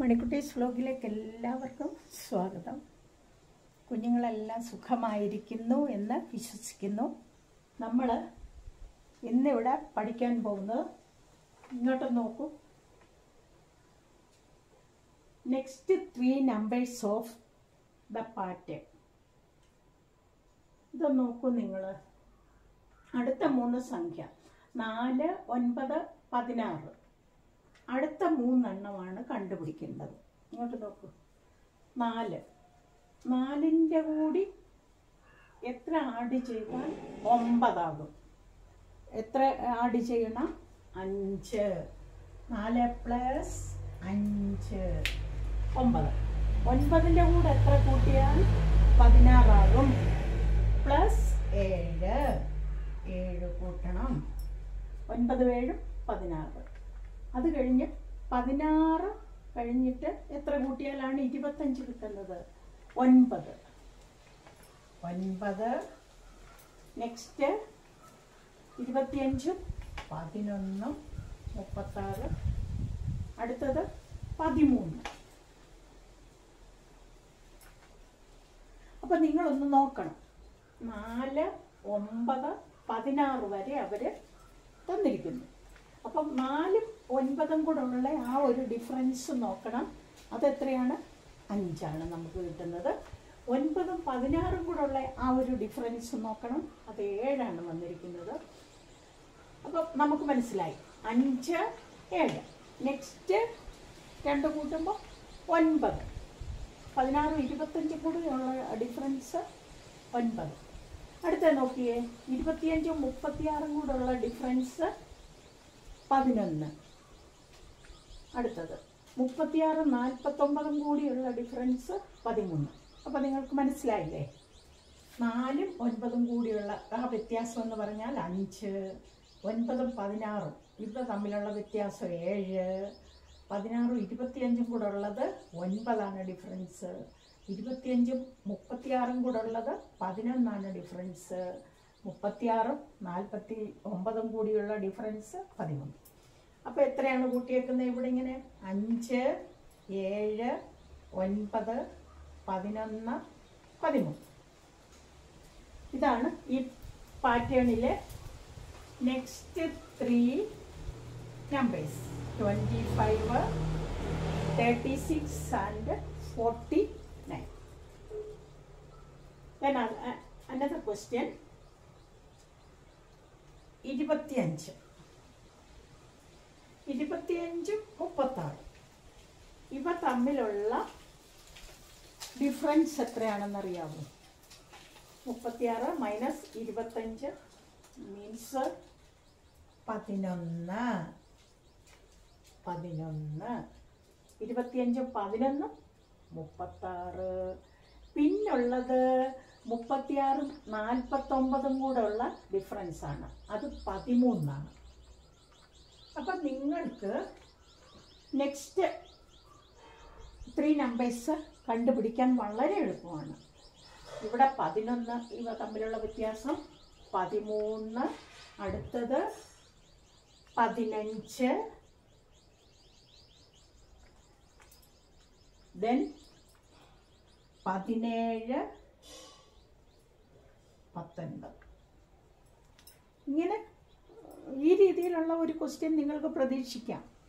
മണിക്കുട്ടീസ് വ്ലോഗിലേക്ക് എല്ലാവർക്കും സ്വാഗതം. കുഞ്ഞുങ്ങളെല്ലാം സുഖമായിരിക്കുന്നു എന്ന് വിശ്വസിക്കുന്നു. നമ്മൾ ഇന്നിവിടെ പഠിക്കാൻ പോകുന്നത് ഇങ്ങോട്ട് നോക്കൂ. Next three numbers of the pattern ഇത് നോക്കൂ നിങ്ങൾ അടുത്ത മൂന്ന് സംഖ്യ. നാല് ഒൻപത് പതിനാറ്. അടുത്ത മൂന്നെണ്ണമാണ് കണ്ടുപിടിക്കേണ്ടത്. ഇങ്ങോട്ട് നോക്കൂ. നാല്. നാലിന്റെ കൂടി എത്ര ആഡ് ചെയ്താൽ ഒമ്പതാകും. എത്ര ആഡ് ചെയ്യണം? അഞ്ച്. നാല് പ്ലസ് അഞ്ച്. ഒമ്പത്. ഒൻപതിന്റെ കൂടെ എത്ര കൂട്ടിയാൽ പതിനാറാകും. പ്ലസ് ഏഴ്. ഏഴ് കൂട്ടണം. ഒൻപത് ഏഴും പതിനാറ്. അത് കഴിഞ്ഞ് പതിനാറ് കഴിഞ്ഞിട്ട് എത്ര കൂട്ടിയാലാണ് ഇരുപത്തഞ്ച് കിട്ടുന്നത്? ഒൻപത്. ഒൻപത്. നെക്സ്റ്റ് ഇരുപത്തിയഞ്ചും പതിനൊന്നും മുപ്പത്താറ്. അടുത്തത് പതിമൂന്ന്. അപ്പം നിങ്ങളൊന്ന് നോക്കണം. നാല് ഒമ്പത് പതിനാറ് വരെ അവർ തന്നിരിക്കുന്നു. അപ്പം നാലും ഒൻപതും കൂടെ ഉള്ള ആ ഒരു ഡിഫറൻസ് നോക്കണം. അതെത്രയാണ് അഞ്ചാണ് നമുക്ക് കിട്ടുന്നത്. ഒൻപതും പതിനാറും കൂടെ ഉള്ള ആ ഒരു ഡിഫറൻസ് നോക്കണം. അത് ഏഴാണ് വന്നിരിക്കുന്നത്. അപ്പം നമുക്ക് മനസ്സിലായി. അഞ്ച് ഏഴ്. നെക്സ്റ്റ് രണ്ട് കൂട്ടുമ്പോൾ ഒൻപത്. പതിനാറും ഇരുപത്തഞ്ചും കൂടെ ഉള്ള ഡിഫറൻസ് ഒൻപത്. അടുത്ത നോക്കിയേ. ഇരുപത്തിയഞ്ചും മുപ്പത്തിയാറും കൂടെ ഉള്ള ഡിഫറൻസ് പതിനൊന്ന്. അടുത്തത്. മുപ്പത്തിയാറും നാൽപ്പത്തൊമ്പതും കൂടിയുള്ള ഡിഫറൻസ് പതിമൂന്ന്. അപ്പോൾ നിങ്ങൾക്ക് മനസ്സിലായില്ലേ? നാലും ഒൻപതും കൂടിയുള്ള ആ വ്യത്യാസം എന്ന് പറഞ്ഞാൽ അഞ്ച് ഒൻപതും പതിനാറും. ഇവ തമ്മിലുള്ള വ്യത്യാസം ഏഴ് പതിനാറും ഇരുപത്തിയഞ്ചും കൂടെ ഉള്ളത് ഒൻപതാണ് ഡിഫറൻസ് ഇരുപത്തിയഞ്ചും മുപ്പത്തിയാറും കൂടെ ഉള്ളത് പതിനൊന്നാണ് ഡിഫറൻസ് മുപ്പത്തിയാറും നാൽപ്പത്തി ഒമ്പതും കൂടിയുള്ള ഡിഫറൻസ് പതിമൂന്ന്. അപ്പോൾ എത്രയാണ് കൂട്ടിയേക്കുന്നത് ഇവിടെ ഇങ്ങനെ? അഞ്ച് ഏഴ് ഒൻപത് പതിനൊന്ന് പതിമൂന്ന്. ഇതാണ് ഈ പാറ്റേണിലെ next three numbers twenty five thirty six and forty nine Then uh, another question. ഇരുപത്തിയഞ്ചും മുപ്പത്താറ് ഇവ തമ്മിലുള്ള ഡിഫറൻസ് എത്രയാണെന്നറിയാമോ മുപ്പത്തിയാറ് മൈനസ് ഇരുപത്തഞ്ച് മീൻസ് പതിനൊന്ന്. പതിനൊന്ന്. ഇരുപത്തിയഞ്ച് പതിനൊന്ന് മുപ്പത്താറ്. പിന്നുള്ളത് മുപ്പത്തിയാറും നാൽപ്പത്തൊമ്പതും കൂടെ ഉള്ള ഡിഫറൻസ് ആണ്. അത് പതിമൂന്നാണ്. അപ്പം നിങ്ങൾക്ക് നെക്സ്റ്റ് ത്രീ നമ്പേഴ്സ് കണ്ടുപിടിക്കാൻ വളരെ എളുപ്പമാണ്. ഇവിടെ പതിനൊന്ന് ഇവ തമ്മിലുള്ള വ്യത്യാസം പതിമൂന്ന് അടുത്തത് പതിനഞ്ച്. ദെൻ പതിനേഴ് പത്തൊൻപത്. ഇങ്ങനെ ഈ രീതിയിലുള്ള ഒരു ക്വസ്റ്റ്യൻ നിങ്ങൾക്ക് പ്രതീക്ഷിക്കാം.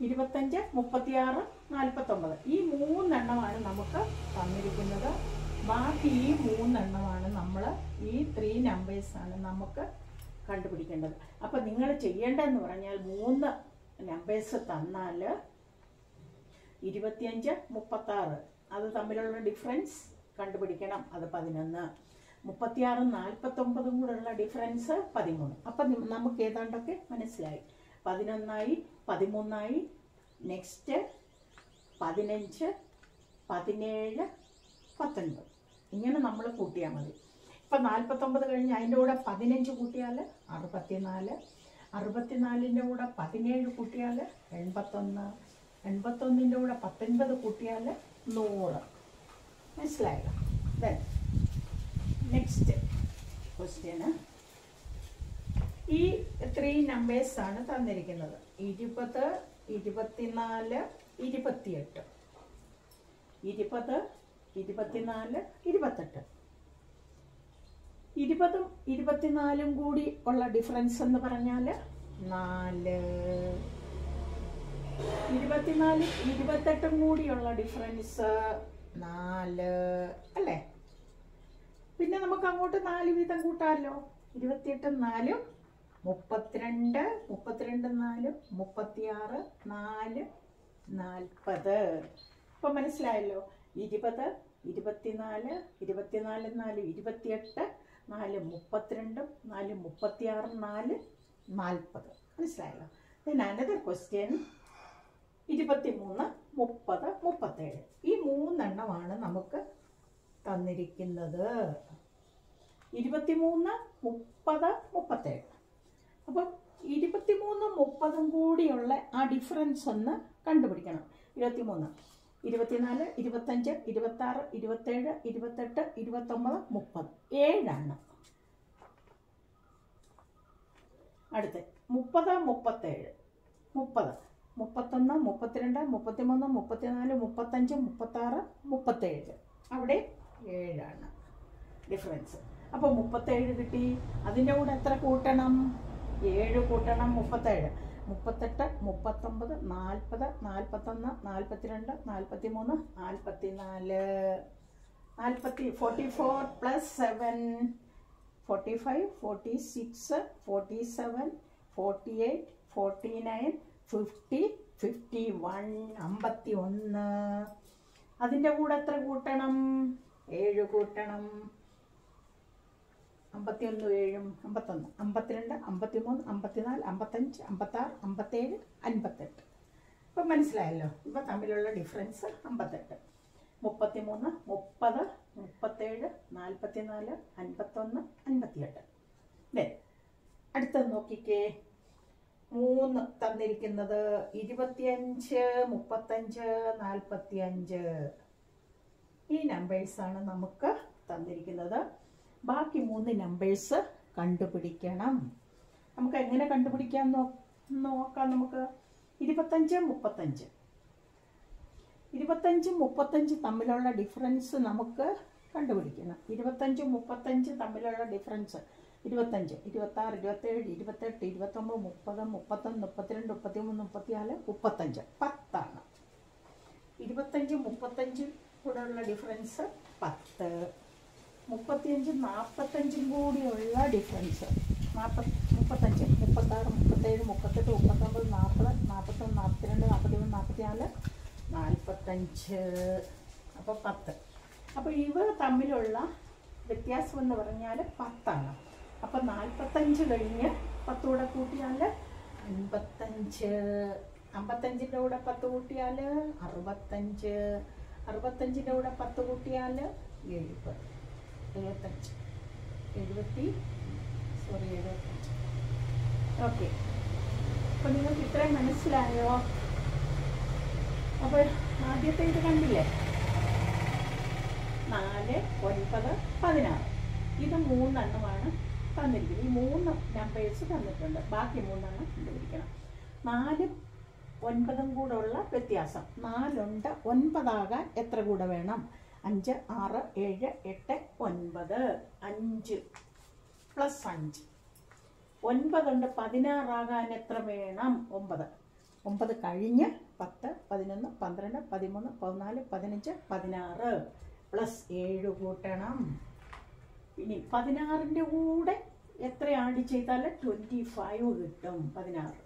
ഇരുപത്തഞ്ച് മുപ്പത്തിയാറ് നാൽപ്പത്തൊമ്പത് ഈ മൂന്നെണ്ണമാണ് നമുക്ക് തന്നിരിക്കുന്നത്. ബാക്കി ഈ മൂന്നെണ്ണമാണ് നമ്മൾ ഈ ത്രീ നമ്പേഴ്സാണ് നമുക്ക് കണ്ടുപിടിക്കേണ്ടത്. അപ്പം നിങ്ങൾ ചെയ്യേണ്ടതെന്ന് പറഞ്ഞാൽ മൂന്ന് നമ്പേഴ്സ് തന്നാൽ ഇരുപത്തിയഞ്ച് മുപ്പത്താറ്. അത് തമ്മിലുള്ള ഡിഫറൻസ് കണ്ടുപിടിക്കണം. അത് പതിനൊന്ന്. മുപ്പത്തിയാറും നാൽപ്പത്തൊമ്പതും കൂടെയുള്ള ഡിഫറൻസ് പതിമൂന്ന്. അപ്പം നമുക്ക് ഏതാണ്ടൊക്കെ മനസ്സിലായി. പതിനൊന്നായി പതിമൂന്നായി നെക്സ്റ്റ് പതിനഞ്ച് പതിനേഴ് പത്തൊൻപത്. ഇങ്ങനെ നമ്മൾ കൂട്ടിയാൽ മതി. ഇപ്പം നാൽപ്പത്തൊമ്പത് കഴിഞ്ഞ് അതിന്റെ കൂടെ പതിനഞ്ച് കൂട്ടിയാൽ അറുപത്തിനാല്. അറുപത്തിനാലിന്റെ കൂടെ പതിനേഴ് കൂട്ടിയാൽ എൺപത്തൊന്ന്. എൺപത്തൊന്നിന്റെ കൂടെ പത്തൊൻപത് കൂട്ടിയാൽ നൂറ്. മനസ്സിലായോ? ദെൻ നെക്സ്റ്റ് ക്വസ്റ്റ്യന് ഈ ത്രീ നമ്പേഴ്സ് ആണ് തന്നിരിക്കുന്നത്. ഇരുപത് ഇരുപത്തിനാല് ഇരുപത്തിയെട്ട്. ഇരുപത് ഇരുപത്തിനാല് ഇരുപത്തെട്ട്. ഇരുപതും ഇരുപത്തിനാലും കൂടി ഉള്ള ഡിഫറൻസ് എന്ന് പറഞ്ഞാൽ നാല്. ഇരുപത്തിനാലും ഇരുപത്തെട്ടും കൂടിയുള്ള ഡിഫറൻസ് നാല്. അല്ലേ? പിന്നെ നമുക്ക് അങ്ങോട്ട് നാല് വീതം കൂട്ടാമല്ലോ ഇരുപത്തിയെട്ടും നാലും മുപ്പത്തിരണ്ട് മുപ്പത്തിരണ്ട് നാല് മുപ്പത്തിയാറ് നാല് നാൽപ്പത്. ഇപ്പം മനസ്സിലായല്ലോ? ഇരുപത് ഇരുപത്തിനാല് ഇരുപത്തിനാല് നാല് ഇരുപത്തിയെട്ട് നാല് മുപ്പത്തിരണ്ടും നാല് മുപ്പത്തിയാറ് നാല് നാൽപ്പത്. മനസ്സിലായല്ലോ? Then another question. ഇരുപത്തിമൂന്ന് മുപ്പത് മുപ്പത്തേഴ്. ഈ മൂന്നെണ്ണമാണ് നമുക്ക് തന്നിരിക്കുന്നത്. ഇരുപത്തിമൂന്ന് മുപ്പത് മുപ്പത്തേഴ്. അപ്പം ഇരുപത്തിമൂന്നും മുപ്പതും കൂടിയുള്ള ആ ഡിഫറൻസ് ഒന്ന് കണ്ടുപിടിക്കണം. ഇരുപത്തിമൂന്ന് ഇരുപത്തിനാല് ഇരുപത്തഞ്ച് ഇരുപത്താറ് ഇരുപത്തേഴ് ഇരുപത്തെട്ട് ഇരുപത്തൊമ്പത് മുപ്പത്. ഏഴാണ്. അടുത്ത് മുപ്പത് മുപ്പത്തേഴ് മുപ്പത്. മുപ്പത്തൊന്ന് മുപ്പത്തിരണ്ട് മുപ്പത്തിമൂന്ന് മുപ്പത്തിനാല് മുപ്പത്തഞ്ച് മുപ്പത്താറ് മുപ്പത്തേഴ്. അവിടെ ഏഴാണ് ഡിഫറൻസ് അപ്പോൾ മുപ്പത്തേഴ് കിട്ടി. അതിന്റെ കൂടെ എത്ര കൂട്ടണം? ഏഴ് കൂട്ടണം മുപ്പത്തേഴ്. മുപ്പത്തെട്ട് മുപ്പത്തൊമ്പത് നാൽപ്പത് നാൽപ്പത്തൊന്ന് നാൽപ്പത്തിരണ്ട് നാൽപ്പത്തി മൂന്ന് നാൽപ്പത്തി നാല് നാൽപ്പത്തി forty four plus seven forty five forty six forty seven forty eight forty nine fifty fifty one അമ്പത്തി ഒന്ന് അതിന്റെ കൂടെ എത്ര കൂട്ടണം? ഏഴ് കൂട്ടണം. അമ്പത്തി ഒന്ന് ഏഴും അമ്പത്തൊന്ന്. അമ്പത്തിരണ്ട് അമ്പത്തിമൂന്ന് അമ്പത്തിനാല് അമ്പത്തഞ്ച് അമ്പത്താറ് അമ്പത്തേഴ് അൻപത്തെട്ട്. ഇപ്പം മനസ്സിലായല്ലോ? ഇവ തമ്മിലുള്ള ഡിഫറൻസ് അമ്പത്തെട്ട്. മുപ്പത്തിമൂന്ന് മുപ്പത് മുപ്പത്തേഴ് നാൽപ്പത്തിനാല് അൻപത്തൊന്ന് അൻപത്തിയെട്ട്. അല്ലേ അടുത്തത് നോക്കിക്കേ. മൂന്ന് തന്നിരിക്കുന്നത് ഇരുപത്തിയഞ്ച് മുപ്പത്തഞ്ച് നാൽപ്പത്തിയഞ്ച്. ഈ നമ്പേഴ്സാണ് നമുക്ക് തന്നിരിക്കുന്നത് ബാക്കി മൂന്ന് നമ്പേഴ്സ് കണ്ടുപിടിക്കണം. നമുക്ക് എങ്ങനെ കണ്ടുപിടിക്കാൻ നോക്കാം നമുക്ക്. ഇരുപത്തഞ്ച് മുപ്പത്തഞ്ച്. ഇരുപത്തഞ്ചും മുപ്പത്തഞ്ച് തമ്മിലുള്ള ഡിഫറൻസ് നമുക്ക് കണ്ടുപിടിക്കണം. ഇരുപത്തഞ്ചും മുപ്പത്തഞ്ച് തമ്മിലുള്ള ഡിഫറൻസ് ഇരുപത്തഞ്ച്. ഇരുപത്താറ് ഇരുപത്തേഴ് ഇരുപത്തെട്ട് ഇരുപത്തൊമ്പത് മുപ്പത് മുപ്പത്തൊന്ന് മുപ്പത്തിരണ്ട് മുപ്പത്തിമൂന്ന് മുപ്പത്തിനാല് മുപ്പത്തഞ്ച്. പത്താണ്. ഇരുപത്തഞ്ചും മുപ്പത്തഞ്ചും കൂടെയുള്ള ഡിഫറൻസ് പത്ത്. മുപ്പത്തിയഞ്ചും നാൽപ്പത്തഞ്ചും കൂടിയുള്ള ഡിഫറൻസ് നാൽപ്പത്തി മുപ്പത്തഞ്ച് മുപ്പത്താറ് മുപ്പത്തേഴ് മുപ്പത്തെട്ട് മുപ്പത്തൊമ്പത് നാൽപ്പത് നാൽപ്പത്തൊന്ന് നാൽപ്പത്തിരണ്ട് നാൽപ്പത്തിമൂന്ന് നാൽപ്പത്തിനാല് നാൽപ്പത്തഞ്ച് അപ്പോൾ പത്ത്. അപ്പോൾ ഇവ തമ്മിലുള്ള വ്യത്യാസം എന്ന് പറഞ്ഞാൽ പത്താണ്. അപ്പം നാൽപ്പത്തഞ്ച് കഴിഞ്ഞ് പത്ത് കൂടെ കൂട്ടിയാൽ അൻപത്തഞ്ച്. അമ്പത്തഞ്ചിന്റെ കൂടെ പത്ത് കൂട്ടിയാൽ അറുപത്തഞ്ച്. അറുപത്തഞ്ചിന്റെ കൂടെ പത്ത് കൂട്ടിയാൽ എഴുപത്. എഴുപത്തഞ്ച് എഴുപത്തി സോറി എഴുപത്തഞ്ച് ഓക്കെ അപ്പോൾ നിങ്ങൾക്ക് ഇത്രയും മനസ്സിലായോ? അപ്പോൾ ആദ്യത്തെ ഇത് കണ്ടില്ലേ? നാല് ഒൻപത് പതിനാറ്. ഇത് മൂന്നെണ്ണമാണ് തന്നിരിക്കുന്നത്. ഈ മൂന്ന് നമ്പേഴ്സ് തന്നിട്ടുണ്ട്. ബാക്കി മൂന്നെണ്ണം കണ്ടുപിടിക്കണം. നാലും ഒൻപതും കൂടെ ഉള്ള വ്യത്യാസം. നാലുണ്ട് ഒൻപതാകാൻ എത്ര കൂടെ വേണം? അഞ്ച് ആറ് ഏഴ് എട്ട് ഒൻപത്. അഞ്ച് പ്ലസ് അഞ്ച്. ഒൻപതുണ്ട് പതിനാറാകാൻ എത്ര വേണം? ഒമ്പത് ഒമ്പത് കഴിഞ്ഞ് പത്ത് പതിനൊന്ന് പന്ത്രണ്ട് പതിമൂന്ന് പതിനാല് പതിനഞ്ച് പതിനാറ്. പ്ലസ് ഏഴ് കൂട്ടണം. ഇനി പതിനാറിന്റെ കൂടെ എത്ര ആഡ് ചെയ്താൽ ട്വന്റി ഫൈവ് കിട്ടും. പതിനാറ്.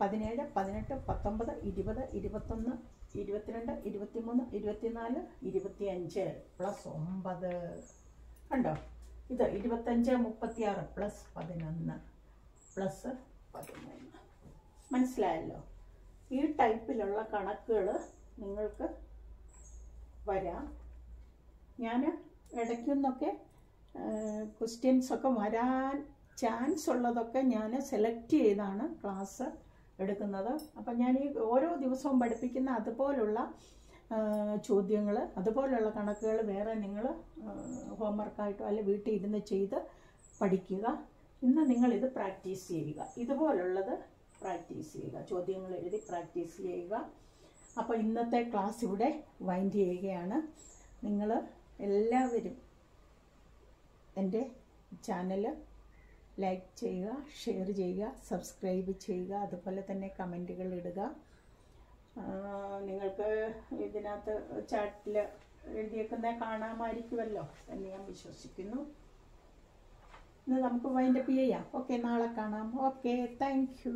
പതിനേഴ് പതിനെട്ട് പത്തൊമ്പത് ഇരുപത് ഇരുപത്തൊന്ന് ഇരുപത്തിരണ്ട് ഇരുപത്തിമൂന്ന് ഇരുപത്തിനാല് ഇരുപത്തിയഞ്ച് പ്ലസ് ഒമ്പത്. കണ്ടോ? ഇത് ഇരുപത്തഞ്ച് മുപ്പത്തിയാറ് പ്ലസ് പതിനൊന്ന് പ്ലസ് പതിമൂന്ന്. മനസ്സിലായല്ലോ? ഈ ടൈപ്പിലുള്ള കണക്കുകൾ നിങ്ങൾക്ക് വരാം. ഞാൻ ഇടയ്ക്കൊന്നൊക്കെ ക്വസ്റ്റ്യൻസൊക്കെ വരാൻ ചാൻസ് ഉള്ളതൊക്കെ ഞാൻ സെലക്ട് ചെയ്താണ് ക്ലാസ് എടുക്കുന്നത്. അപ്പം ഞാൻ ഈ ഓരോ ദിവസവും പഠിപ്പിക്കുന്ന അതുപോലുള്ള ചോദ്യങ്ങൾ അതുപോലുള്ള കണക്കുകൾ വേറെ നിങ്ങൾ ഹോംവർക്കായിട്ടോ അല്ലെ വീട്ടിൽ ഇരുന്ന് ചെയ്ത് പഠിക്കുക. ഇന്ന് നിങ്ങളിത് പ്രാക്ടീസ് ചെയ്യുക. ഇതുപോലുള്ളത് പ്രാക്ടീസ് ചെയ്യുക. ചോദ്യങ്ങൾ എഴുതി പ്രാക്ടീസ് ചെയ്യുക. അപ്പോൾ ഇന്നത്തെ ക്ലാസ് ഇവിടെ വൈൻഡ് ചെയ്യുകയാണ്. നിങ്ങൾ എല്ലാവരും എന്റെ ചാനൽ ലൈക്ക് ചെയ്യുക ഷെയർ ചെയ്യുക സബ്സ്ക്രൈബ് ചെയ്യുക അതുപോലെ തന്നെ കമന്റുകൾ ഇടുക. നിങ്ങൾക്ക് ഇതിനകത്ത് ചാറ്റിൽ എഴുതിയേക്കുന്ന കാണാമായിരിക്കുമല്ലോ എന്ന് ഞാൻ വിശ്വസിക്കുന്നു. ഇന്ന് നമുക്ക് വൈൻഡപ്പ് ചെയ്യാം. ഓക്കെ നാളെ കാണാം. Okay thank